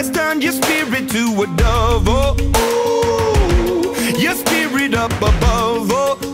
Has turned your spirit to a dove. Oh, ooh, your spirit up above. Oh,